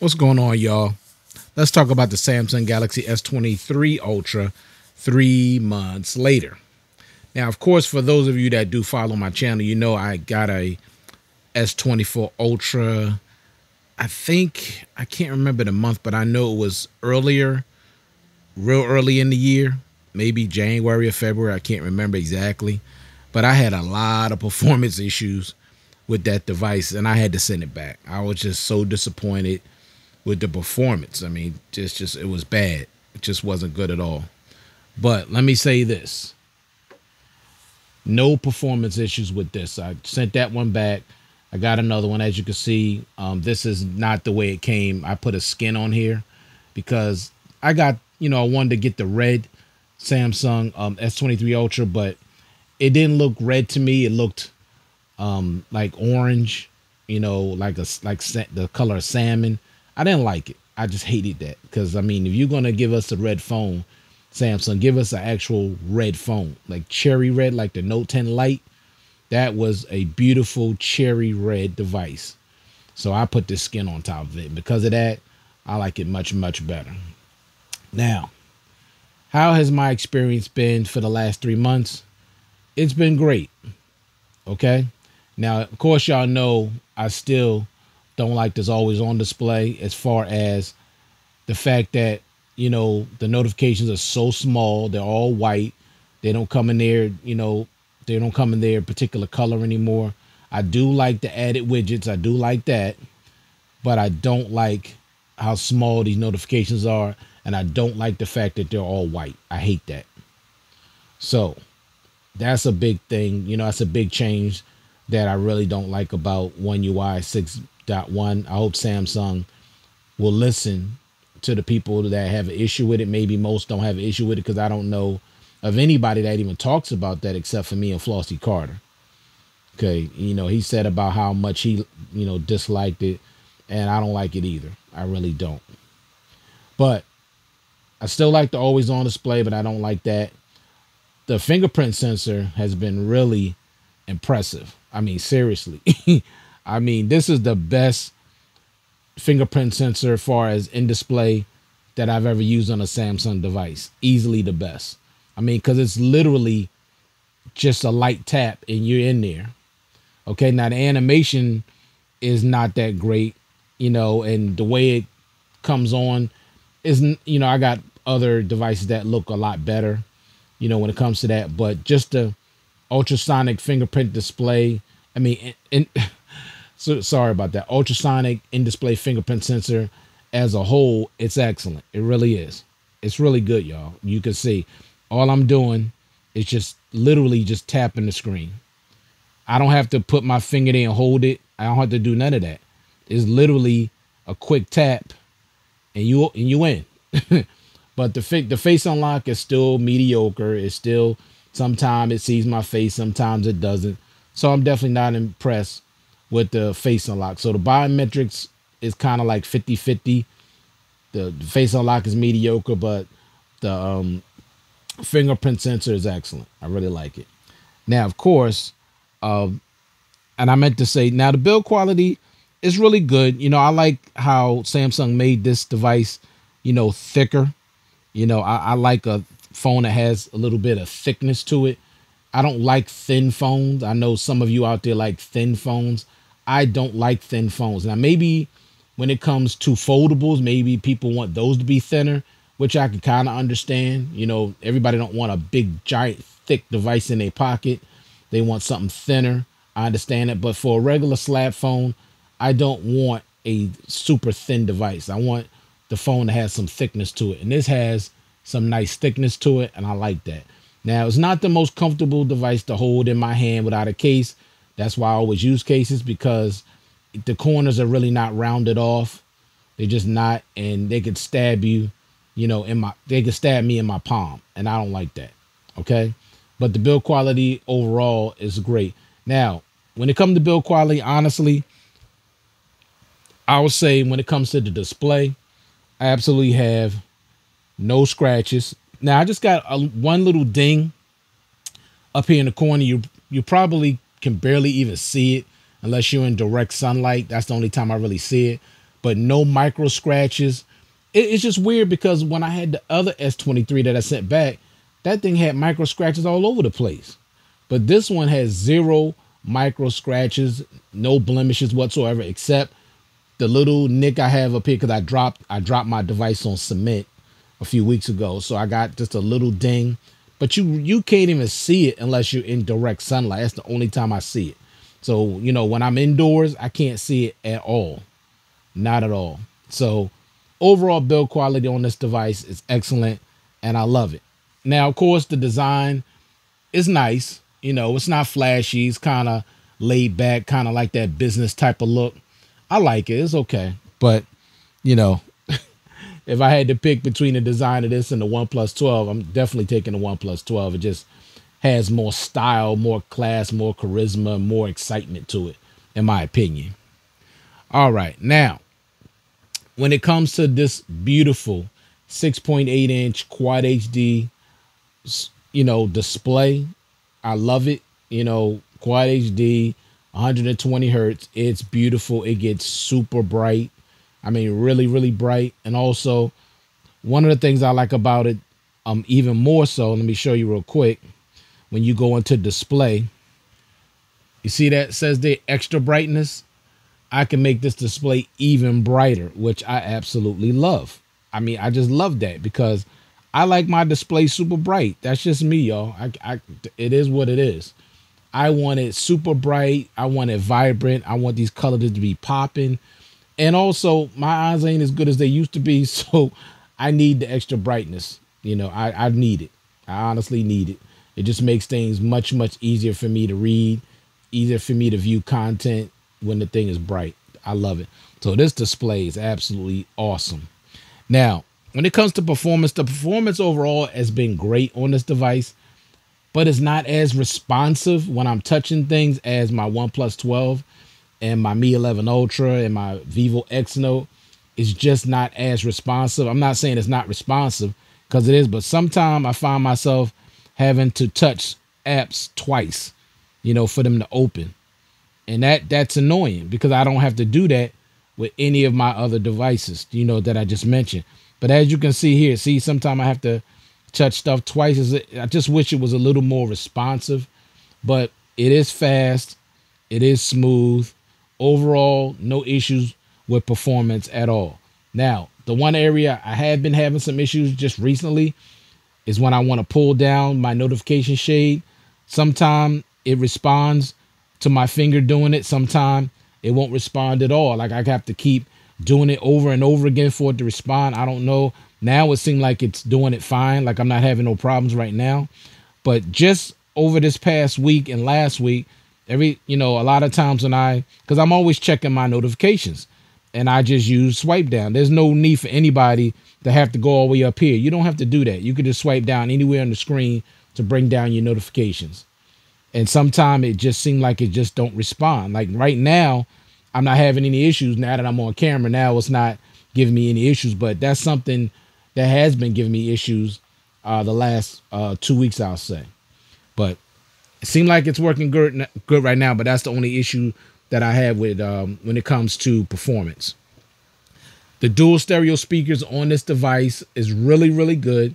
What's going on, y'all? Let's talk about the Samsung Galaxy S23 Ultra three months later. Now, of course, for those of you that do follow my channel, you know I got a S24 Ultra. I think, I can't remember the month, but I know it was earlier, real early in the year, maybe January or February. I can't remember exactly. But I had a lot of performance issues with that device and I had to send it back. I was just so disappointed with the performance. I mean, just just it was bad. It just wasn't good at all. But let me say this. No performance issues with this. I sent that one back. I got another one. As you can see, um, this is not the way it came. I put a skin on here because I got, you know, I wanted to get the red Samsung um, S23 Ultra, but it didn't look red to me. It looked um, like orange, you know, like a like the color of salmon. I didn't like it. I just hated that because I mean, if you're gonna give us a red phone, Samsung, give us an actual red phone, like cherry red, like the Note 10 Lite. That was a beautiful cherry red device. So I put this skin on top of it. Because of that, I like it much, much better. Now, how has my experience been for the last three months? It's been great. Okay. Now, of course, y'all know I still don't like this always on display as far as the fact that, you know, the notifications are so small, they're all white. They don't come in there, you know, they don't come in their particular color anymore. I do like the added widgets. I do like that. But I don't like how small these notifications are. And I don't like the fact that they're all white. I hate that. So that's a big thing. You know, that's a big change that I really don't like about One UI 6.1. I hope Samsung will listen to the people that have an issue with it. Maybe most don't have an issue with it because I don't know of anybody that even talks about that except for me and Flossy Carter. Okay, you know, he said about how much he, you know, disliked it, and I don't like it either. I really don't. But I still like the always on display, but I don't like that. The fingerprint sensor has been really impressive. I mean, seriously. I mean, this is the best fingerprint sensor as far as in display that I've ever used on a Samsung device. Easily the best. I mean, because it's literally just a light tap and you're in there. Okay, now the animation is not that great, you know, and the way it comes on isn't, you know, I got other devices that look a lot better, you know, when it comes to that. But just the ultrasonic fingerprint display. I mean, and, so sorry about that. Ultrasonic in display fingerprint sensor as a whole, it's excellent. It really is. It's really good, y'all. You can see all I'm doing is just literally just tapping the screen. I don't have to put my finger there and hold it. I don't have to do none of that. It's literally a quick tap and you and you in. but the the face unlock is still mediocre. It's still Sometimes it sees my face, sometimes it doesn't. So I'm definitely not impressed with the face unlock. So the biometrics is kind of like 50 50. The, the, face unlock is mediocre, but the um, fingerprint sensor is excellent. I really like it. Now, of course, uh, and I meant to say, now the build quality is really good. You know, I like how Samsung made this device, you know, thicker. You know, I, I like a phone that has a little bit of thickness to it. I don't like thin phones. I know some of you out there like thin phones. I don't like thin phones. Now, maybe when it comes to foldables, maybe people want those to be thinner, which I can kind of understand. You know, everybody don't want a big, giant, thick device in their pocket. They want something thinner. I understand it. But for a regular slab phone, I don't want a super thin device. I want the phone to have some thickness to it. And this has some nice thickness to it, and I like that. Now, it's not the most comfortable device to hold in my hand without a case. That's why I always use cases because the corners are really not rounded off. They're just not, and they could stab you, you know, in my, they could stab me in my palm, and I don't like that. Okay. But the build quality overall is great. Now, when it comes to build quality, honestly, I would say when it comes to the display, I absolutely have no scratches. Now I just got a, one little ding up here in the corner. You you probably can barely even see it unless you're in direct sunlight. That's the only time I really see it. but no micro scratches. It, it's just weird because when I had the other S23 that I sent back, that thing had micro scratches all over the place. But this one has zero micro scratches, no blemishes whatsoever, except the little nick I have up here because I dropped I dropped my device on cement a few weeks ago. So I got just a little ding. But you you can't even see it unless you're in direct sunlight. That's the only time I see it. So, you know, when I'm indoors, I can't see it at all. Not at all. So overall build quality on this device is excellent and I love it. Now, of course, the design is nice. You know, it's not flashy. It's kind of laid back, kind of like that business type of look. I like it. It's okay. But, you know, if I had to pick between the design of this and the OnePlus 12, I'm definitely taking the OnePlus 12. It just has more style, more class, more charisma, more excitement to it, in my opinion. All right. Now, when it comes to this beautiful 6.8 inch quad HD, you know, display, I love it. You know, quad HD, 120 hertz. It's beautiful. It gets super bright. I mean, really, really bright. And also, one of the things I like about it, um, even more so, let me show you real quick. When you go into display, you see that says the extra brightness. I can make this display even brighter, which I absolutely love. I mean, I just love that because I like my display super bright. That's just me, y'all. I, I, it is what it is. I want it super bright. I want it vibrant. I want these colors to be popping. And also, my eyes ain't as good as they used to be, so I need the extra brightness. You know, I, I need it. I honestly need it. It just makes things much, much easier for me to read, easier for me to view content when the thing is bright. I love it. So this display is absolutely awesome. Now, when it comes to performance, the performance overall has been great on this device but it's not as responsive when I'm touching things as my OnePlus 12 and my Mi 11 Ultra and my Vivo X Note. It's just not as responsive. I'm not saying it's not responsive because it is, but sometimes I find myself having to touch apps twice, you know, for them to open. And that that's annoying because I don't have to do that with any of my other devices, you know, that I just mentioned. But as you can see here, see, sometimes I have to touch stuff twice. As I just wish it was a little more responsive, but it is fast. It is smooth. Overall, no issues with performance at all. Now, the one area I have been having some issues just recently is when I want to pull down my notification shade. Sometime it responds to my finger doing it. Sometime it won't respond at all. Like I have to keep doing it over and over again for it to respond. I don't know now it seems like it's doing it fine. Like I'm not having no problems right now. But just over this past week and last week, every, you know, a lot of times when I, because I'm always checking my notifications and I just use swipe down. There's no need for anybody to have to go all the way up here. You don't have to do that. You can just swipe down anywhere on the screen to bring down your notifications. And sometimes it just seemed like it just don't respond. Like right now, I'm not having any issues now that I'm on camera. Now it's not giving me any issues, but that's something that has been giving me issues uh, the last uh, two weeks, I'll say. But it like it's working good good right now. But that's the only issue that I have with um, when it comes to performance. The dual stereo speakers on this device is really really good.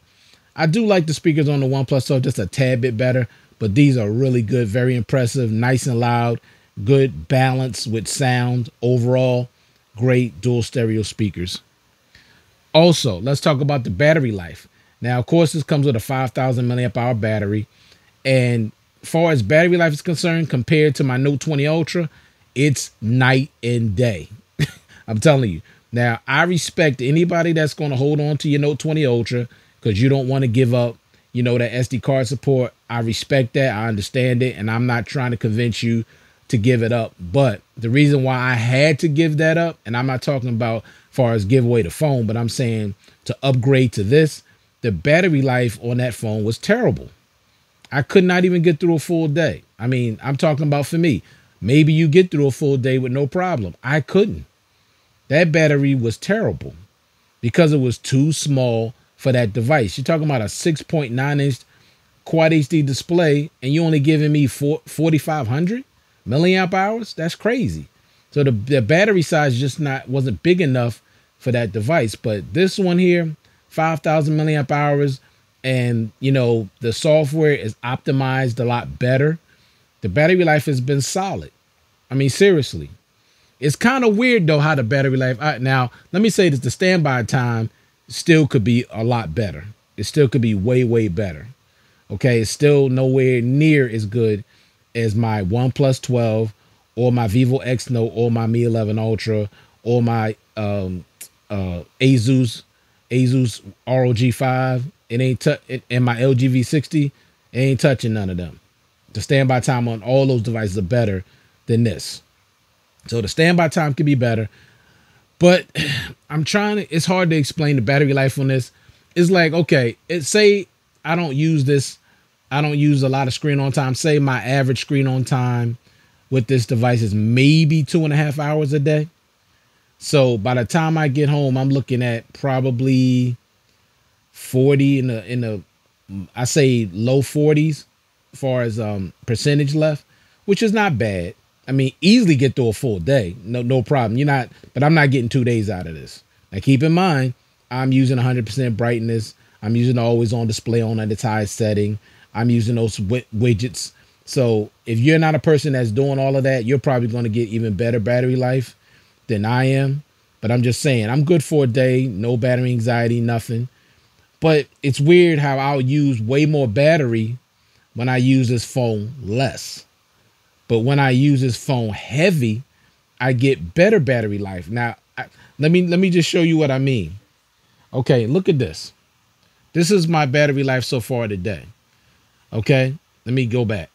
I do like the speakers on the OnePlus 12 just a tad bit better, but these are really good, very impressive, nice and loud, good balance with sound overall. Great dual stereo speakers. Also, let's talk about the battery life. Now, of course, this comes with a 5,000 milliamp hour battery. And far as battery life is concerned, compared to my Note 20 Ultra, it's night and day. I'm telling you. Now, I respect anybody that's going to hold on to your Note 20 Ultra because you don't want to give up, you know, that SD card support. I respect that. I understand it. And I'm not trying to convince you to give it up. But the reason why I had to give that up, and I'm not talking about far as give away the phone, but I'm saying to upgrade to this, the battery life on that phone was terrible. I could not even get through a full day. I mean, I'm talking about for me. Maybe you get through a full day with no problem. I couldn't. That battery was terrible because it was too small for that device. You're talking about a 6.9 inch quad HD display and you're only giving me 4, 4,500 milliamp hours? That's crazy. So the, the battery size just not wasn't big enough for that device. But this one here, 5,000 milliamp hours, and you know the software is optimized a lot better. The battery life has been solid. I mean, seriously, it's kind of weird though how the battery life. I, now, let me say this: the standby time still could be a lot better. It still could be way, way better. Okay, it's still nowhere near as good as my OnePlus 12 or my Vivo X Note or my Mi 11 Ultra or my um, uh, Asus Asus ROG 5. It ain't t- it, and my LG V60. It ain't touching none of them. The standby time on all those devices are better than this. So the standby time could be better. But I'm trying to, it's hard to explain the battery life on this. It's like, okay, it say I don't use this, I don't use a lot of screen on time. Say my average screen on time with this device is maybe two and a half hours a day. So by the time I get home, I'm looking at probably 40 in the in the I say low 40s as far as um percentage left, which is not bad. I mean, easily get through a full day. No, no problem. You're not, but I'm not getting two days out of this. Now keep in mind, I'm using 100% brightness. I'm using always on display on at its highest setting. I'm using those widgets. So if you're not a person that's doing all of that, you're probably going to get even better battery life than I am. But I'm just saying, I'm good for a day, no battery anxiety, nothing. But it's weird how I'll use way more battery when I use this phone less. But when I use this phone heavy, I get better battery life. Now, I, let me let me just show you what I mean. Okay, look at this. This is my battery life so far today. Okay, let me go back.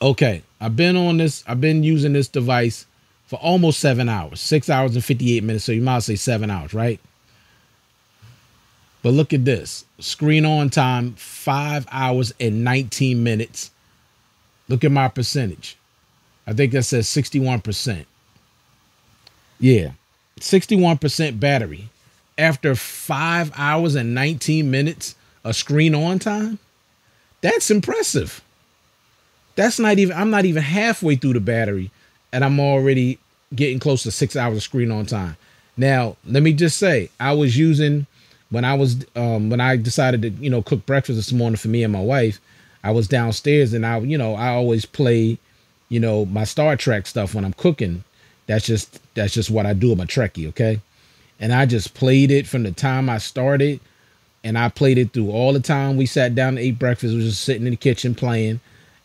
Okay, I've been on this, I've been using this device for almost seven hours, six hours and 58 minutes. So you might say seven hours, right? But look at this screen on time, five hours and 19 minutes. Look at my percentage. I think that says 61%. Yeah, 61% battery. After five hours and 19 minutes of screen on time, that's impressive. That's not even, I'm not even halfway through the battery and I'm already getting close to six hours of screen on time. Now, let me just say, I was using when I was um, when I decided to you know cook breakfast this morning for me and my wife. I was downstairs and I, you know, I always play, you know, my Star Trek stuff when I'm cooking. That's just that's just what I do. I'm a Trekkie, okay? And I just played it from the time I started, and I played it through all the time we sat down to eat breakfast. We was just sitting in the kitchen playing,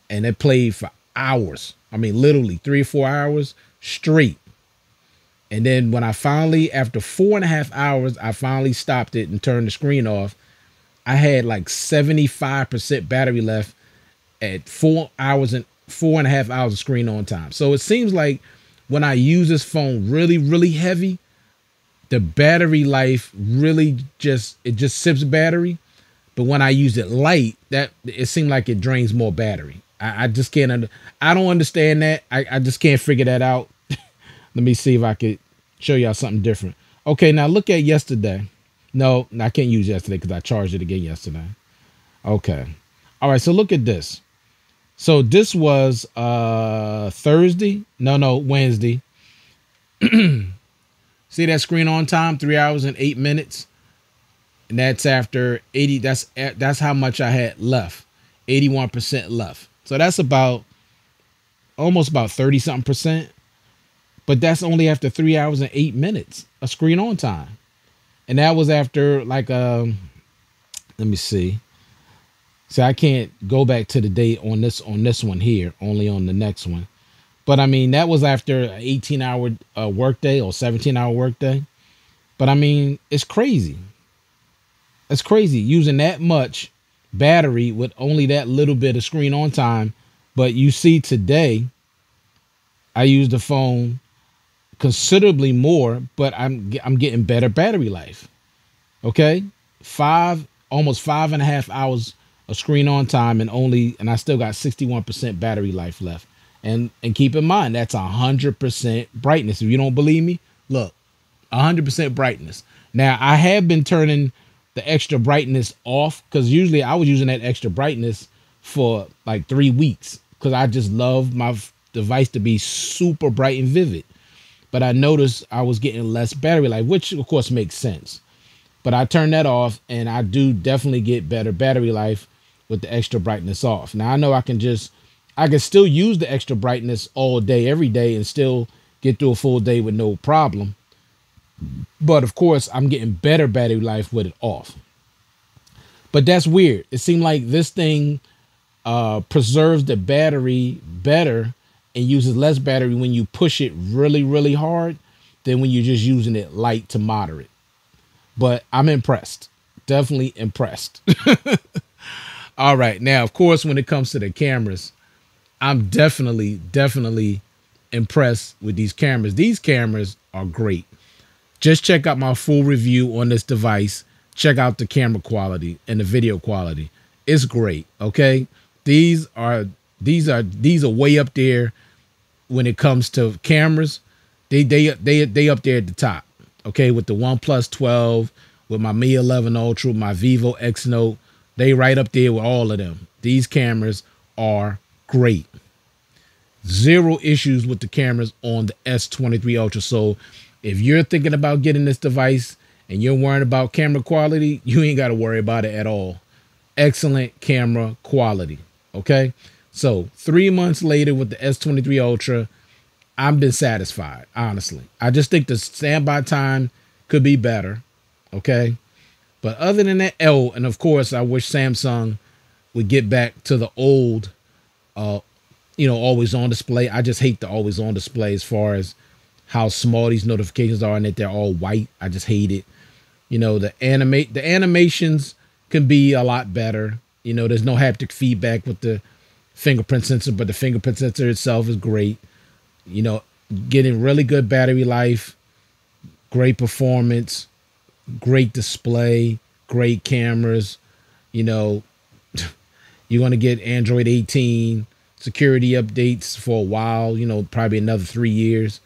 and it played for hours. I mean, literally three or four hours straight. And then when I finally, after four and a half hours, I finally stopped it and turned the screen off. I had like 75% battery left at four hours and four and a half hours of screen on time. So it seems like when I use this phone really, really heavy, the battery life really just it just sips battery. But when I use it light, that it seemed like it drains more battery. I, I just can't under, I don't understand that. I, I just can't figure that out. Let me see if I could show y'all something different. Okay, now look at yesterday. No, I can't use yesterday because I charged it again yesterday. Okay. All right, so look at this. So this was uh Thursday. No, no, Wednesday. See that screen on time? Three hours and eight minutes. And that's after 80. That's that's how much I had left. 81% left. So that's about almost about 30 something percent. But that's only after three hours and eight minutes of screen on time. And that was after like um let me see. See i can't go back to the date on this on this one here only on the next one. But i mean that was after an 18 hour uh, workday or 17 hour workday. But i mean it's crazy. It's crazy using that much battery with only that little bit of screen on time. But you see today i used the phone considerably more, but I'm I'm getting better battery life. Okay, five almost five and a half hours of screen on time, and only and I still got 61% battery life left. And and keep in mind that's a hundred percent brightness. If you don't believe me, look, a hundred percent brightness. Now I have been turning the extra brightness off because usually I was using that extra brightness for like three weeks because I just love my device to be super bright and vivid. But I noticed I was getting less battery life, which of course makes sense. But I turned that off and I do definitely get better battery life with the extra brightness off. Now I know I can just I can still use the extra brightness all day, every day, and still get through a full day with no problem. But of course, I'm getting better battery life with it off. But that's weird. It seemed like this thing uh, preserves the battery better uses less battery when you push it really, really hard than when you're just using it light to moderate. But I'm impressed. Definitely impressed. All right. Now, of course, when it comes to the cameras, I'm definitely, definitely impressed with these cameras. These cameras are great. Just check out my full review on this device. Check out the camera quality and the video quality. It's great. Okay. These are these are these are way up there when it comes to cameras. They they they they up there at the top. Okay, with the OnePlus 12, with my Mi 11 Ultra, my Vivo X Note, they right up there with all of them. These cameras are great. Zero issues with the cameras on the S23 Ultra. So if you're thinking about getting this device and you're worrying about camera quality, you ain't got to worry about it at all. Excellent camera quality. Okay. So three months later with the S23 Ultra, I've been satisfied, honestly. I just think the standby time could be better. Okay. But other than that, oh, and of course, I wish Samsung would get back to the old, uh, you know, always on display. I just hate the always on display as far as how small these notifications are and that they're all white. I just hate it. You know, the animate the animations can be a lot better. You know, there's no haptic feedback with the fingerprint sensor, but the fingerprint sensor itself is great. You know, getting really good battery life, great performance, great display, great cameras. You know, you're going to get Android 18 security updates for a while, you know, probably another three years.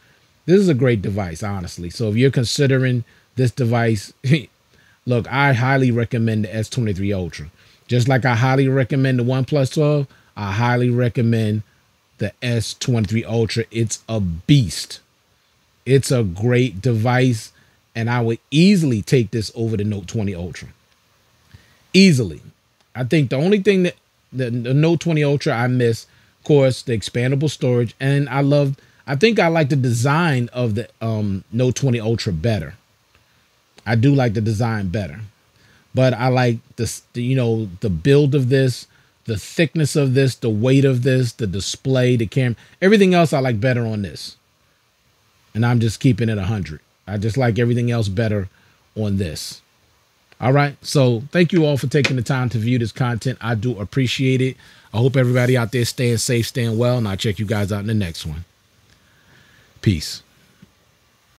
This is a great device, honestly. So if you're considering this device, look, I highly recommend the S23 Ultra. Just like I highly recommend the OnePlus 12, I highly recommend the S23 Ultra. It's a beast. It's a great device, and I would easily take this over the Note 20 Ultra. Easily. I think the only thing that the, the Note 20 Ultra I miss of course, the expandable storage, and I love. I think I like the design of the um, Note 20 Ultra better. I do like the design better, but I like the you know the build of this, the thickness of this, the weight of this, the display, the camera, everything else I like better on this. And I'm just keeping it 100. I just like everything else better on this. All right. So thank you all for taking the time to view this content. I do appreciate it. I hope everybody out there staying safe, staying well, and I'll check you guys out in the next one. Peace.